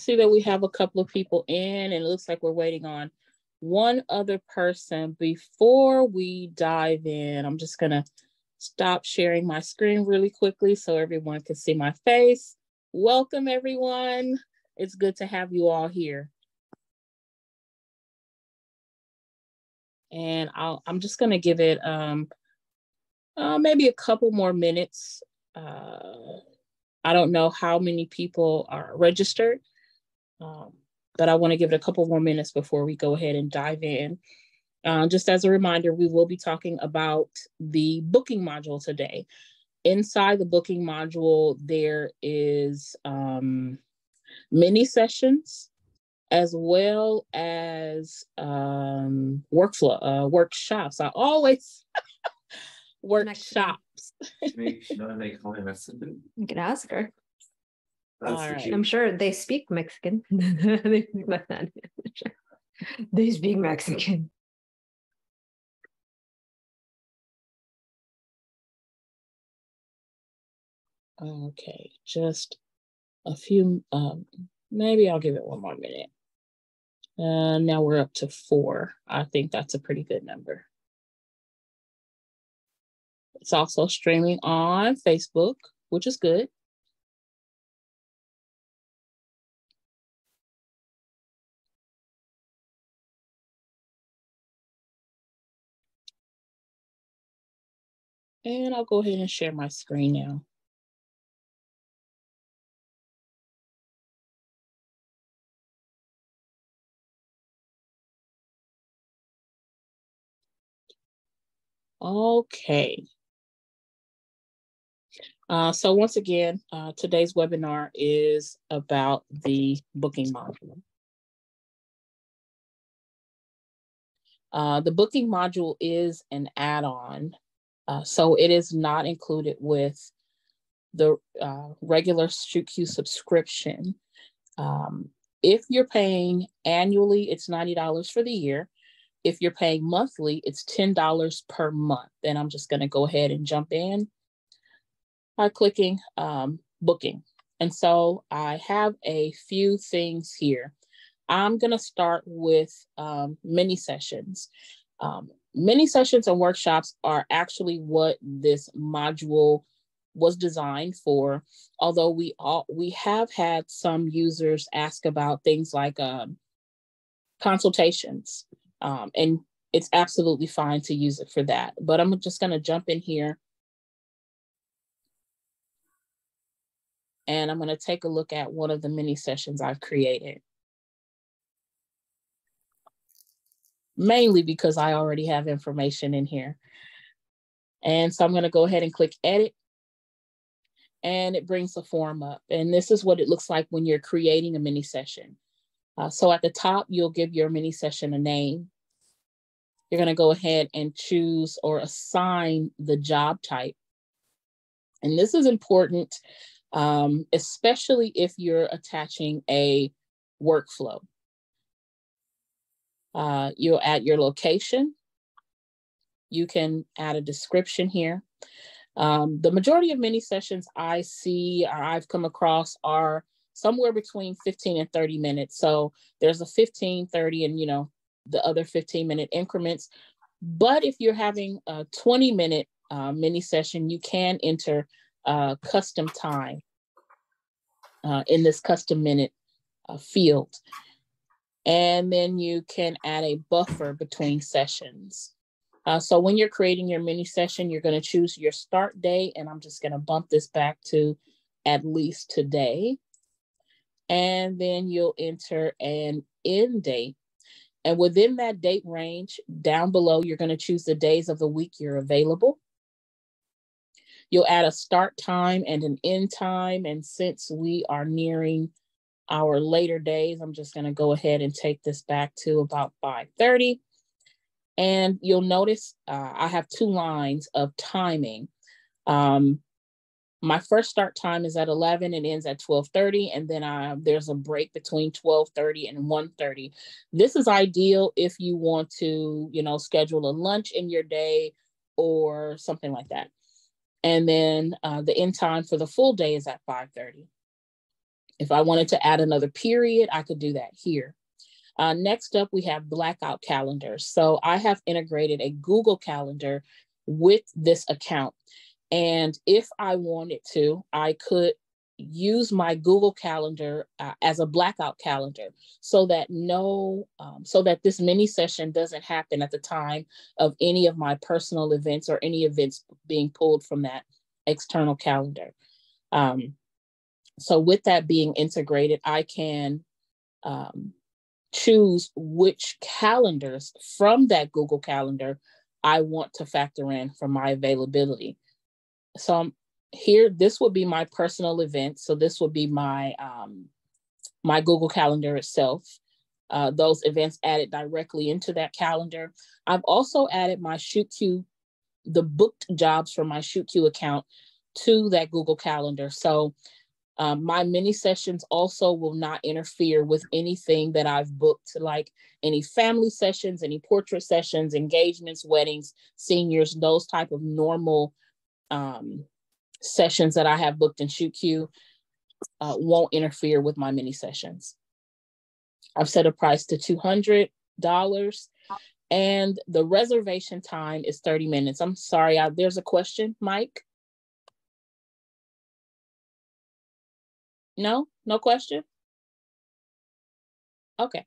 see that we have a couple of people in, and it looks like we're waiting on one other person before we dive in. I'm just going to stop sharing my screen really quickly so everyone can see my face. Welcome, everyone. It's good to have you all here. And I'll, I'm just going to give it um, uh, maybe a couple more minutes. Uh, I don't know how many people are registered, um, but I want to give it a couple more minutes before we go ahead and dive in. Uh, just as a reminder, we will be talking about the booking module today. Inside the booking module, there is um, mini sessions as well as um, workflow uh, workshops. I always workshops. Make, should I make comment Mexican? You can ask her. All right. I'm sure they speak Mexican. they speak Mexican. they speak Mexican. Okay, just a few, um, maybe I'll give it one more minute. Uh, now we're up to four. I think that's a pretty good number. It's also streaming on Facebook, which is good. And I'll go ahead and share my screen now. Okay. Uh, so once again, uh, today's webinar is about the booking module. Uh, the booking module is an add-on, uh, so it is not included with the uh, regular ShootQ subscription. Um, if you're paying annually, it's $90 for the year. If you're paying monthly, it's $10 per month. And I'm just going to go ahead and jump in by clicking um, booking. And so I have a few things here. I'm going to start with um, mini sessions. Um, mini sessions and workshops are actually what this module was designed for. Although we all we have had some users ask about things like um, consultations um, and it's absolutely fine to use it for that. But I'm just going to jump in here. And I'm going to take a look at one of the mini sessions I've created. Mainly because I already have information in here. And so I'm going to go ahead and click edit. And it brings the form up. And this is what it looks like when you're creating a mini session. Uh, so at the top, you'll give your mini session a name. You're going to go ahead and choose or assign the job type. And this is important, um, especially if you're attaching a workflow. Uh, you'll add your location. You can add a description here. Um, the majority of mini sessions I see or I've come across are somewhere between 15 and 30 minutes. So there's a 15, 30, and you know, the other 15 minute increments. But if you're having a 20 minute uh, mini session, you can enter uh, custom time uh, in this custom minute uh, field. And then you can add a buffer between sessions. Uh, so when you're creating your mini session, you're going to choose your start date, and I'm just going to bump this back to at least today. And then you'll enter an end date and within that date range, down below, you're going to choose the days of the week you're available. You'll add a start time and an end time. And since we are nearing our later days, I'm just going to go ahead and take this back to about 5.30. And you'll notice uh, I have two lines of timing. Um, my first start time is at 11 and ends at 12.30 and then I, there's a break between 12.30 and 1.30 this is ideal if you want to you know schedule a lunch in your day or something like that and then uh, the end time for the full day is at 5.30 If I wanted to add another period, I could do that here. Uh, next up, we have blackout calendars. So I have integrated a Google Calendar with this account. And if I wanted to, I could use my Google Calendar uh, as a blackout calendar so that no, um, so that this mini session doesn't happen at the time of any of my personal events or any events being pulled from that external calendar. Um, so with that being integrated, I can um, choose which calendars from that Google Calendar I want to factor in for my availability. So I'm here, this would be my personal event. So this would be my um, my Google Calendar itself. Uh, those events added directly into that calendar. I've also added my ShootQ, the booked jobs from my ShootQ account to that Google Calendar. So um, my mini sessions also will not interfere with anything that I've booked, like any family sessions, any portrait sessions, engagements, weddings, seniors, those type of normal um, sessions that I have booked in ShootQ uh, won't interfere with my mini sessions. I've set a price to $200 and the reservation time is 30 minutes. I'm sorry, I, there's a question, Mike. No, no question. Okay.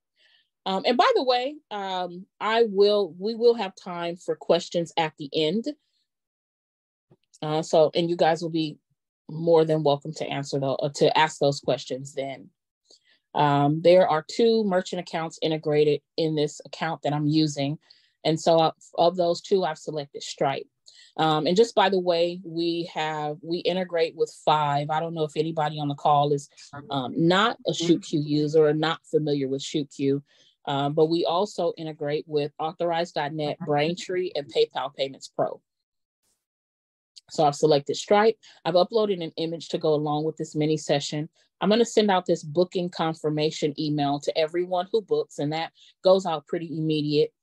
Um, and by the way, um, I will, we will have time for questions at the end. Uh, so, and you guys will be more than welcome to answer the, uh, to ask those questions then. Um, there are two merchant accounts integrated in this account that I'm using. And so uh, of those two, I've selected Stripe. Um, and just by the way, we have, we integrate with five. I don't know if anybody on the call is um, not a ShootQ user or not familiar with ShootQ, um, but we also integrate with Authorize.net, Braintree, and PayPal Payments Pro. So I've selected Stripe. I've uploaded an image to go along with this mini session. I'm going to send out this booking confirmation email to everyone who books, and that goes out pretty immediate.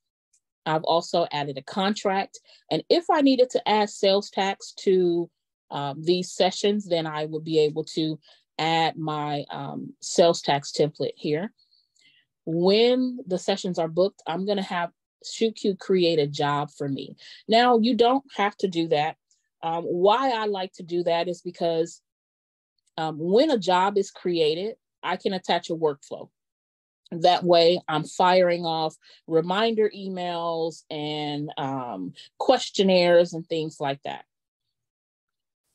I've also added a contract. And if I needed to add sales tax to um, these sessions, then I would be able to add my um, sales tax template here. When the sessions are booked, I'm going to have ShootQ create a job for me. Now, you don't have to do that. Um, why I like to do that is because um, when a job is created, I can attach a workflow. That way, I'm firing off reminder emails and um, questionnaires and things like that.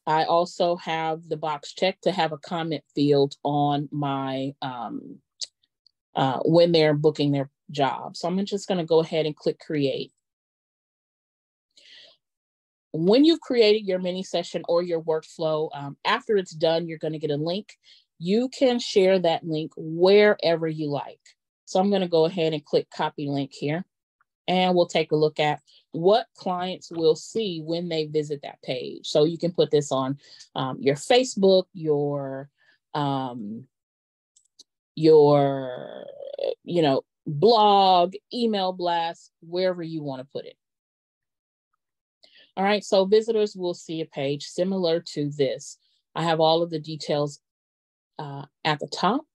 I also have the box checked to have a comment field on my um, uh, when they're booking their job. So I'm just going to go ahead and click create. When you've created your mini session or your workflow, um, after it's done, you're going to get a link. You can share that link wherever you like. So I'm going to go ahead and click copy link here. And we'll take a look at what clients will see when they visit that page. So you can put this on um, your Facebook, your um, your you know blog, email blast, wherever you want to put it. All right, so visitors will see a page similar to this. I have all of the details uh, at the top.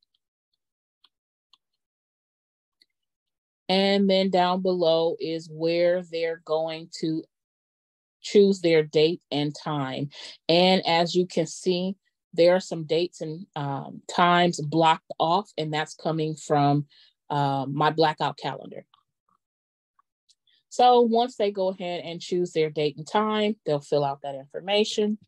And then down below is where they're going to choose their date and time. And as you can see, there are some dates and um, times blocked off, and that's coming from uh, my blackout calendar. So once they go ahead and choose their date and time, they'll fill out that information.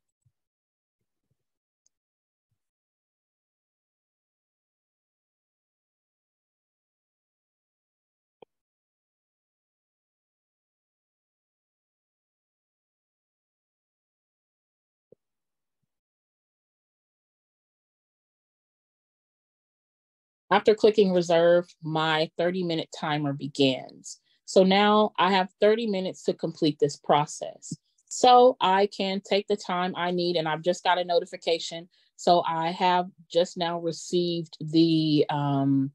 After clicking reserve, my 30 minute timer begins. So now I have 30 minutes to complete this process. So I can take the time I need, and I've just got a notification. So I have just now received the um,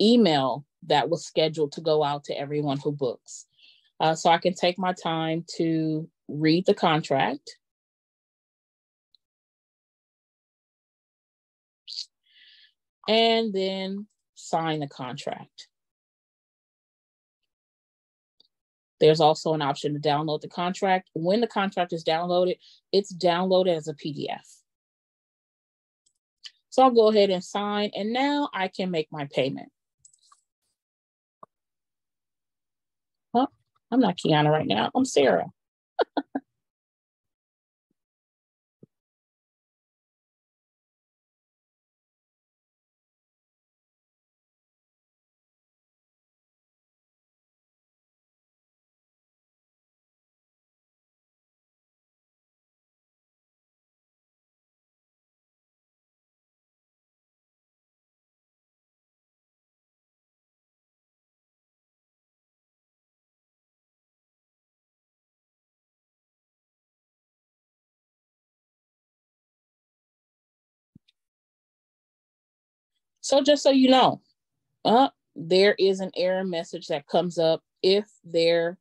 email that was scheduled to go out to everyone who books. Uh, so I can take my time to read the contract. And then sign the contract. There's also an option to download the contract. When the contract is downloaded, it's downloaded as a PDF. So I'll go ahead and sign, and now I can make my payment. Huh? I'm not Kiana right now. I'm Sarah. So just so you know, uh, there is an error message that comes up if there,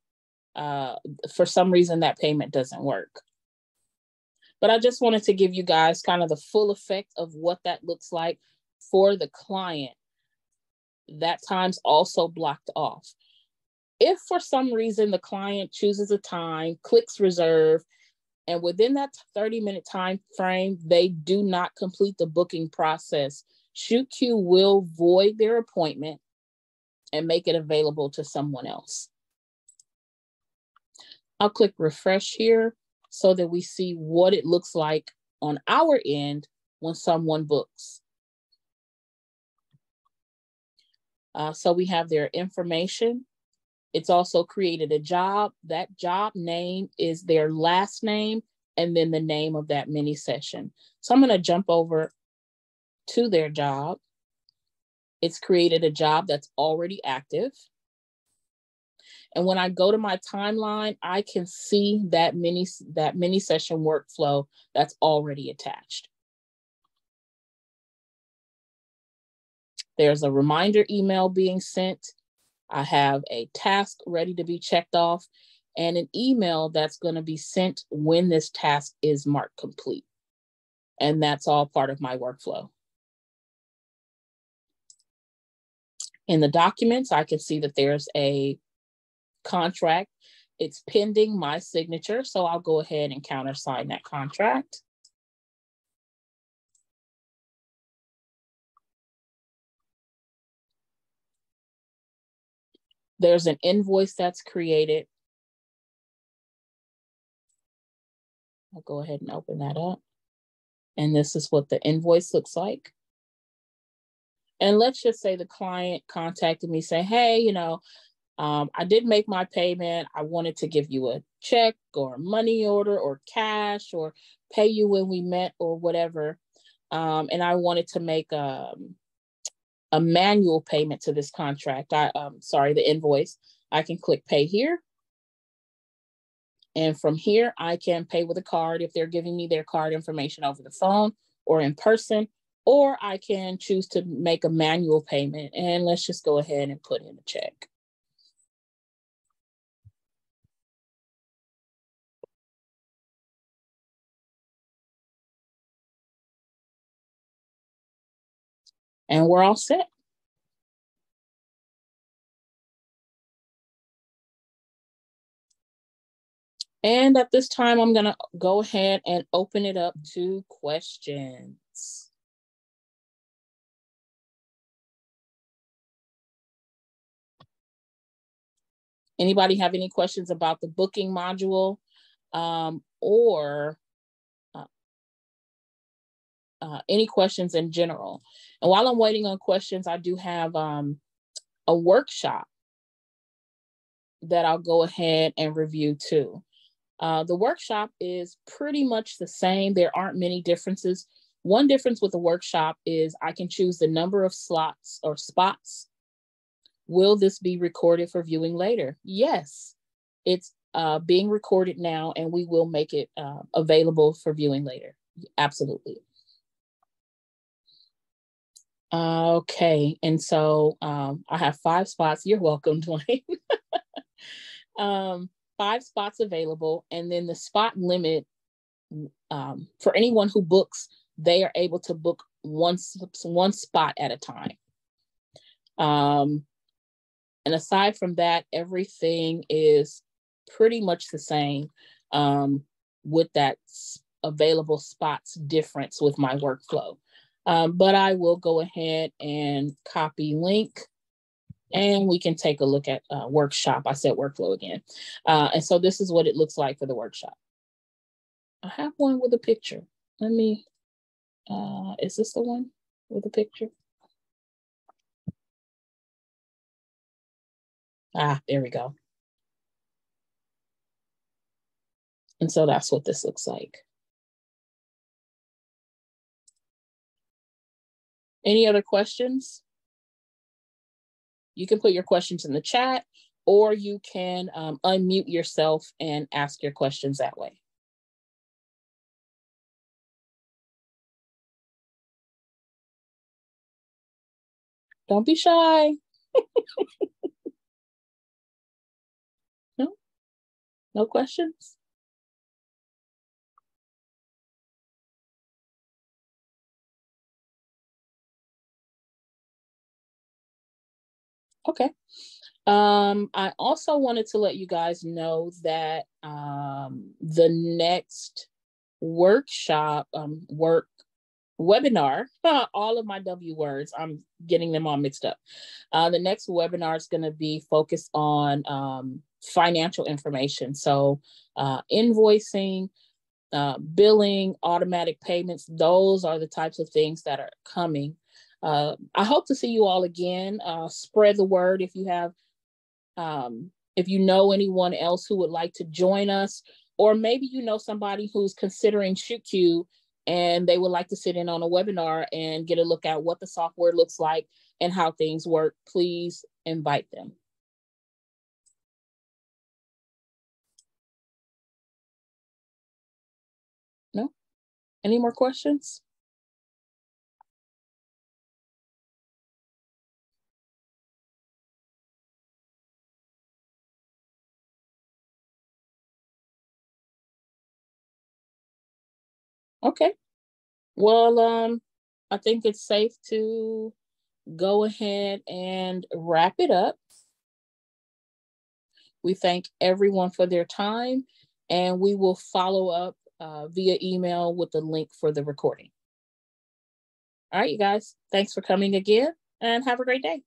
uh, for some reason that payment doesn't work. But I just wanted to give you guys kind of the full effect of what that looks like for the client. That time's also blocked off. If for some reason the client chooses a time, clicks reserve, and within that 30 minute time frame, they do not complete the booking process, ShootQ will void their appointment and make it available to someone else. I'll click refresh here so that we see what it looks like on our end when someone books. Uh, so we have their information. It's also created a job. That job name is their last name and then the name of that mini session. So I'm going to jump over to their job. It's created a job that's already active. And when I go to my timeline, I can see that mini that mini session workflow that's already attached. There's a reminder email being sent. I have a task ready to be checked off and an email that's going to be sent when this task is marked complete. And that's all part of my workflow. In the documents, I can see that there's a contract. It's pending my signature, so I'll go ahead and countersign that contract. There's an invoice that's created. I'll go ahead and open that up. And this is what the invoice looks like. And let's just say the client contacted me, say, hey, you know, um, I did make my payment. I wanted to give you a check or a money order or cash or pay you when we met or whatever. Um, and I wanted to make a, um, a manual payment to this contract. I um, sorry, the invoice. I can click pay here. And from here, I can pay with a card if they're giving me their card information over the phone or in person, or I can choose to make a manual payment and let's just go ahead and put in a check. And we're all set. And at this time, I'm going to go ahead and open it up to questions. Anybody have any questions about the booking module um, or uh, uh, any questions in general? And while I'm waiting on questions, I do have um, a workshop that I'll go ahead and review too. Uh, the workshop is pretty much the same. There aren't many differences. One difference with the workshop is I can choose the number of slots or spots Will this be recorded for viewing later? Yes, it's uh, being recorded now and we will make it uh, available for viewing later. Absolutely. Okay, and so um, I have five spots. You're welcome, Dwayne. um, five spots available, and then the spot limit um, for anyone who books, they are able to book one, one spot at a time. Um, and aside from that, everything is pretty much the same um, with that available spots difference with my workflow. Um, but I will go ahead and copy link and we can take a look at uh, workshop. I said workflow again. Uh, and so this is what it looks like for the workshop. I have one with a picture. Let me, uh, is this the one with a picture? Ah, there we go. And so that's what this looks like. Any other questions? You can put your questions in the chat or you can um, unmute yourself and ask your questions that way. Don't be shy. No questions? Okay. Um, I also wanted to let you guys know that um, the next workshop, um, work webinar, all of my W words, I'm getting them all mixed up. Uh, the next webinar is going to be focused on um, financial information. So, uh, invoicing, uh, billing, automatic payments, those are the types of things that are coming uh, I hope to see you all again. Uh, spread the word if you have, um, if you know anyone else who would like to join us, or maybe you know somebody who's considering ShootQ and they would like to sit in on a webinar and get a look at what the software looks like and how things work. Please invite them. Any more questions? Okay. Well, um, I think it's safe to go ahead and wrap it up. We thank everyone for their time and we will follow up uh, via email with the link for the recording. All right, you guys, thanks for coming again and have a great day.